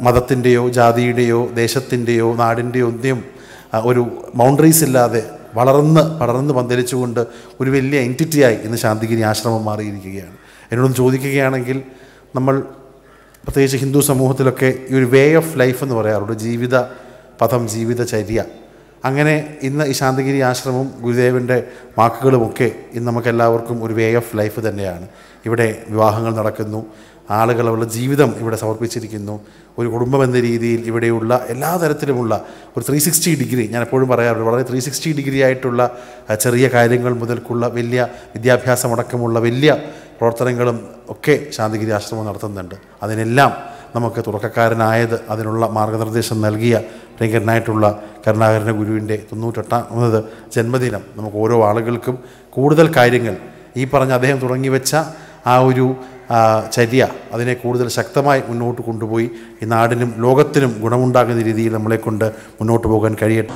മതത്തിന്റെയോ ജാതിയുടെയോ ദേശത്തിന്റെയോ നാടിന്റെയോ ഒന്നും ഒരു ബൗണ്ടറീസ് ഇല്ലാതെ വളർന്ന് പടർന്ന് പന്തലിച്ചുകൊണ്ട് ഒരു വലിയ എന്റിറ്റിയായി ഇന്ന് ശാന്തിഗിരി ആശ്രമം മാറിയിരിക്കുകയാണ്. എന്നോടൊന്ന് ചോദിക്കുകയാണെങ്കിൽ നമ്മൾ പ്രത്യേകിച്ച് ഹിന്ദു സമൂഹത്തിലൊക്കെ ഈ ഒരു വേ ഓഫ് ലൈഫ് എന്ന് പറയാറുണ്ട്. ജീവിത പദം ജീവിതചര്യ അങ്ങനെ ഇന്ന് ഈ ശാന്തഗിരി ആശ്രമവും ഗുരുദേവന്റെ വാക്കുകളുമൊക്കെ ഇന്ന് നമുക്കെല്ലാവർക്കും ഒരു വേ ഓഫ് ലൈഫ് തന്നെയാണ്. ഇവിടെ വിവാഹങ്ങൾ നടക്കുന്നു. ആളുകൾ അവരുടെ ജീവിതം ഇവിടെ സമർപ്പിച്ചിരിക്കുന്നു. ഒരു കുടുംബം എന്ന രീതിയിൽ ഇവിടെയുള്ള എല്ലാ തരത്തിലുമുള്ള ഒരു ത്രീ സിക്സ്റ്റി ഡിഗ്രി ഞാൻ എപ്പോഴും പറയാറുണ്ട് വളരെ ത്രീ സിക്സ്റ്റി ഡിഗ്രി ആയിട്ടുള്ള ചെറിയ കാര്യങ്ങൾ മുതൽക്കുള്ള വലിയ വിദ്യാഭ്യാസമടക്കമുള്ള വലിയ പ്രവർത്തനങ്ങളും ഒക്കെ ശാന്തിഗിരി ആശ്രമം നടത്തുന്നുണ്ട്. അതിനെല്ലാം നമുക്ക് തുടക്കക്കാരനായത് അതിനുള്ള മാർഗനിർദ്ദേശം നൽകിയ പ്രിയങ്കരനായിട്ടുള്ള കരുണാകരന ഗുരുവിന്റെ തൊണ്ണൂറ്റെട്ടാമത് ജന്മദിനം. നമുക്ക് ഓരോ ആളുകൾക്കും കൂടുതൽ കാര്യങ്ങൾ ഈ പറഞ്ഞ അദ്ദേഹം തുടങ്ങി വെച്ച ആ ഒരു ചര്യ അതിനെ കൂടുതൽ ശക്തമായി മുന്നോട്ട് കൊണ്ടുപോയി ഈ നാടിനും ലോകത്തിനും ഗുണമുണ്ടാകുന്ന രീതിയിൽ നമ്മളെക്കൊണ്ട് മുന്നോട്ട് പോകാൻ കഴിയട്ടെ.